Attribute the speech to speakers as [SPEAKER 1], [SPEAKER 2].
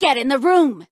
[SPEAKER 1] Get in the room!